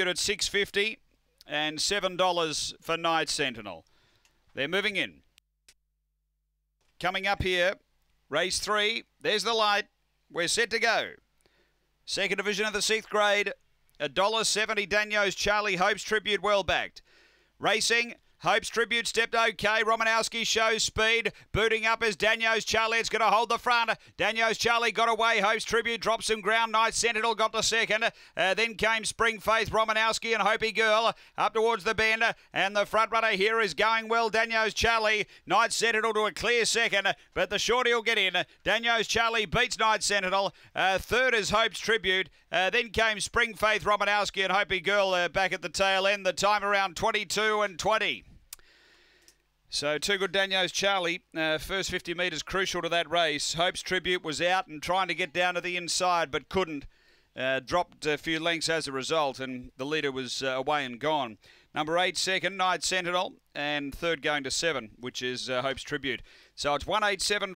at 650 and $7 for Night Sentinel. They're moving in. Coming up here, race three. There's the light. We're set to go. Second division of the sixth grade. $1.70 Daniels Charlie Hopes Tribute well backed. Racing Hope's Tribute stepped okay. Romanowski shows speed. Booting up as Daniels Charlie. It's going to hold the front. Daniels Charlie got away. Hope's Tribute dropped some ground. Night Sentinel got the second. Uh, then came Spring Faith, Romanowski, and Hopi Girl up towards the bend. And the front runner here is going well. Daniels Charlie. Night Sentinel to a clear second, but the shorty will get in. Daniels Charlie beats Night Sentinel. Uh, third is Hope's Tribute. Uh, then came Spring Faith, Romanowski, and Hopi Girl uh, back at the tail end. The time around 22 and 20. So two Good Daniels Charlie, uh, first 50 metres crucial to that race. Hope's Tribute was out and trying to get down to the inside but couldn't. Uh, dropped a few lengths as a result and the leader was uh, away and gone. Number eight, second, Night Sentinel, and third going to seven, which is uh, Hope's Tribute. So it's 187.